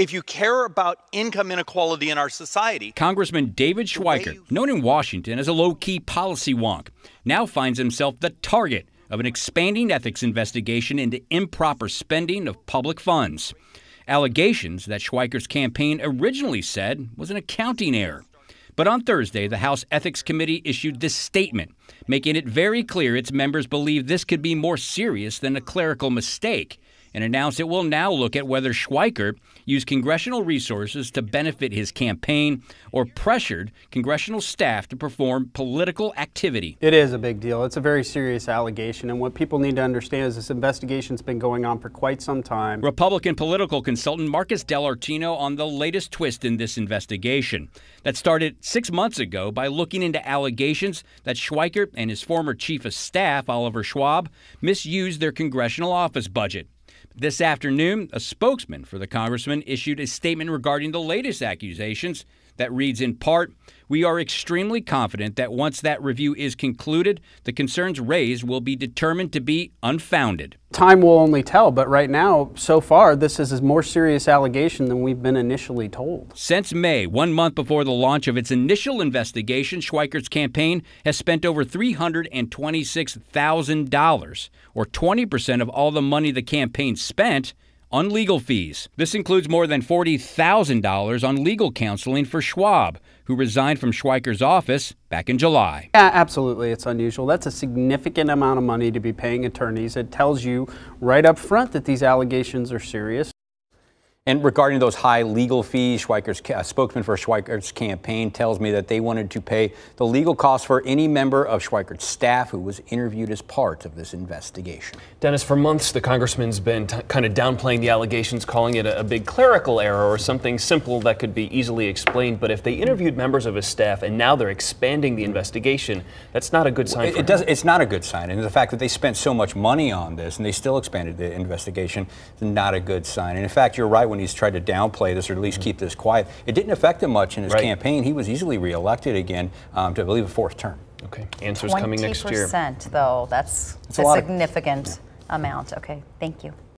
if you care about income inequality in our society. Congressman David Schweikert, known in Washington as a low key policy wonk, now finds himself the target of an expanding ethics investigation into improper spending of public funds. Allegations that Schweikert's campaign originally said was an accounting error. But on Thursday, the House Ethics Committee issued this statement, making it very clear its members believe this could be more serious than a clerical mistake and announced it will now look at whether Schweikert used congressional resources to benefit his campaign or pressured congressional staff to perform political activity. It is a big deal. It's a very serious allegation, and what people need to understand is this investigation's been going on for quite some time. Republican political consultant Marcus Dell'Artino on the latest twist in this investigation that started six months ago by looking into allegations that Schweikert and his former chief of staff, Oliver Schwab, misused their congressional office budget. This afternoon, a spokesman for the congressman issued a statement regarding the latest accusations that reads in part We are extremely confident that once that review is concluded, the concerns raised will be determined to be unfounded. Time will only tell, but right now, so far, this is a more serious allegation than we've been initially told. Since May, one month before the launch of its initial investigation, Schweikert's campaign has spent over $326,000, or 20% of all the money the campaign spent on legal fees. This includes more than $40,000 on legal counseling for Schwab, who resigned from Schweikert's office back in July. Yeah, absolutely. It's unusual. That's a significant amount of money to be paying attorneys. It tells you right up front that these allegations are serious. And regarding those high legal fees, Schweikert's a spokesman for Schweikert's campaign tells me that they wanted to pay the legal costs for any member of Schweikert's staff who was interviewed as part of this investigation. Dennis, for months, the congressman's been kind of downplaying the allegations, calling it a, a, big clerical error or something simple that could be easily explained. But if they interviewed members of his staff and now they're expanding the investigation, that's not a good sign. It, it does. It's not a good sign, and the fact that they spent so much money on this and they still expanded the investigation is not a good sign. And in fact, you're right when he's tried to downplay this or at least mm-hmm. keep this quiet. It didn't affect him much in his right. campaign. He was easily reelected again um, to, I believe, a fourth term. Okay. Answers coming next year. 20%, though. That's, a, a significant yeah. amount. Okay. Thank you.